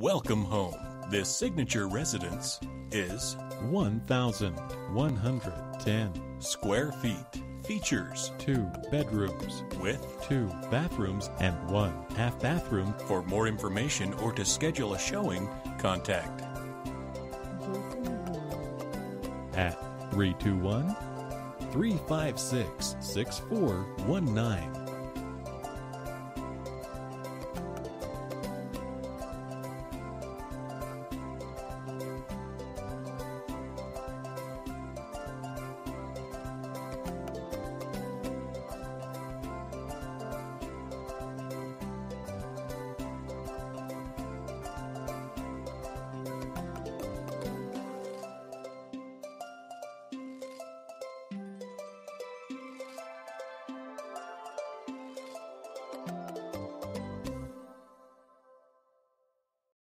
Welcome home. This signature residence is 1,110 square feet. Features two bedrooms with two bathrooms and one half bathroom. For more information or to schedule a showing, contact at 321 356 6419.